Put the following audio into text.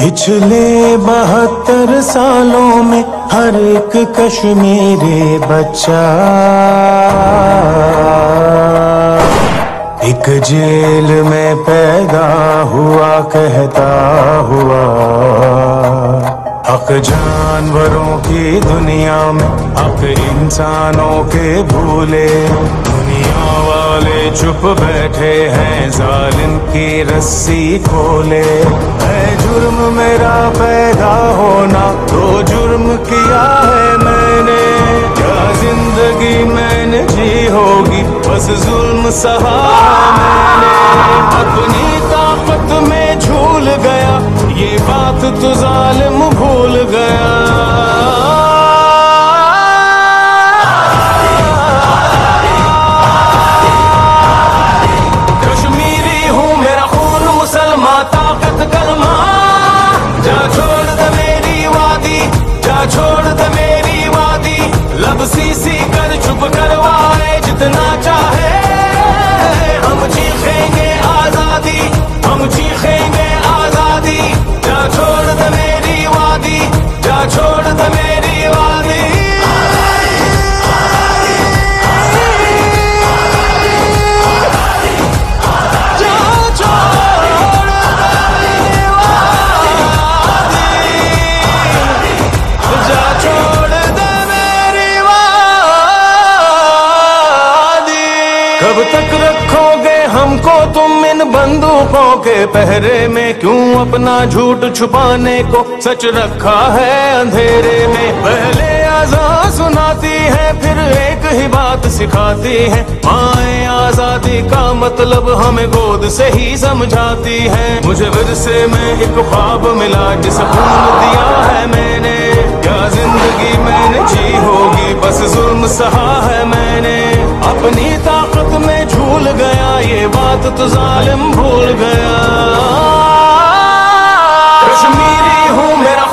पिछले बहत्तर सालों में हर एक कश्मीरी बच्चा। एक जेल में पैदा हुआ, कहता हुआ। हक जानवरों की दुनिया में अक इंसानों के भूले। दुनिया वाले चुप बैठे हैं, जालिम की रस्सी खोले। है जुर्म मेरा पैदा होना तो जुर्म किया है मैंने। क्या ज़िंदगी मैंने जी होगी, बस जुल्म सहा मैंने। है बंदूकों के पहरे में? क्यों अपना झूठ छुपाने को सच रखा है अंधेरे में? पहले आज़ाद सुनाती है, फिर एक ही बात सिखाती है। माए आज़ादी का मतलब हमें गोद से ही समझाती है। मुझे विरसे में एक ख्वाब मिला, जिसे दिया है मैंने। क्या ज़िंदगी मैंने जी होगी? बस जुल्म सहा बात तो जालिम भूल गया। कश्मीरी हूँ मेरा